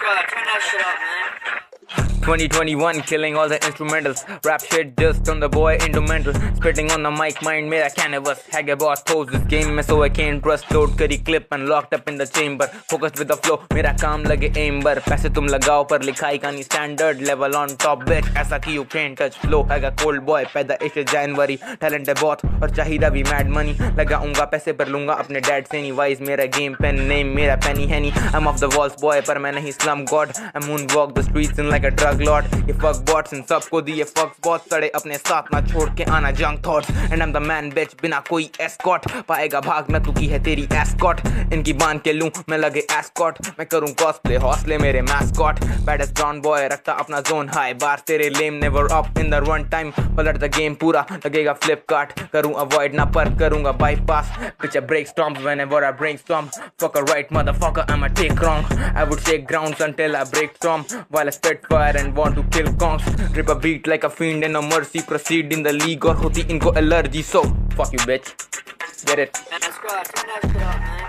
Turn that shit up, man. 2021 killing all the instrumentals rap shit just on the boy into mental spitting on the mic mind mera canvas hagger boss pose this game mein so I can't trust load kari clip and locked up in the chamber focused with the flow mera kaam lage aim paise tum lagao par likhai ka nahi standard level on top bitch aisa ki you can't touch flow I got cold boy पैदा इस जनवरी talent है बहुत भी mad money लगाऊँगा पैसे पर लूँगा अपने डैड से नहीं वाइज मेरा गेम पेन नेम मेरा पेनी है नहीं I am off the walls boy पर मैं नहीं slum god I moonwalk the streets in like a lord ये फक बॉट्स इन सबको दिए फक बहुत सड़े अपने साथ ना छोड़ के आना junk thoughts and I am the man bitch बिना कोई एस्कॉट पाएगा भाग मैं, तू की है तेरी एस्कॉट इनकी बाँध के लूँ मैं लगे एस्कॉट मैं करूँ कॉस्प्ले हौसले मेरे मैस्कॉट बैडेस्ट ब्राउन बॉय रखता अपना जोन हाई बार तेरे lame never up in the one time पलट द गेम पूरा, लगेगा फ्लिपकार्ट करूँ अवॉइड ना पर करूँगा bypass pitch a break stomp whenever I break storm fuck a right, motherfucker, I'ma take wrong. I would shake grounds until I break storm. While I spit fire and want to kill conks Rip a beat like a fiend and no mercy Proceed in the league or hoti inko allergy. So fuck you bitch. Get it